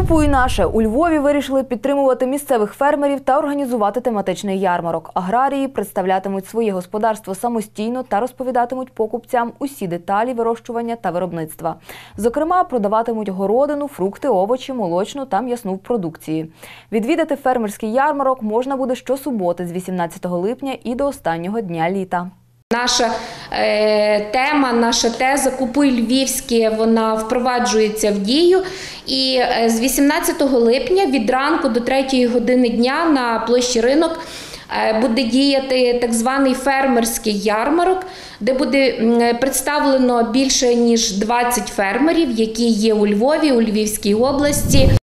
Купуй наше у Львові вирішили підтримувати місцевих фермерів та організувати тематичний ярмарок. Аграрії представлятимуть своє господарство самостійно та розповідатимуть покупцям усі деталі вирощування та виробництва. Зокрема, продаватимуть городину, фрукти, овочі, молочну та м'ясну продукції. Відвідати фермерський ярмарок можна буде щосуботи з 18 липня і до останнього дня літа. Наша е, тема, наша теза Купуй Львівське, вона впроваджується в дію. І е, з 18 липня від ранку до 3 години дня на площі ринок е, буде діяти так званий фермерський ярмарок, де буде представлено більше ніж 20 фермерів, які є у Львові, у Львівській області.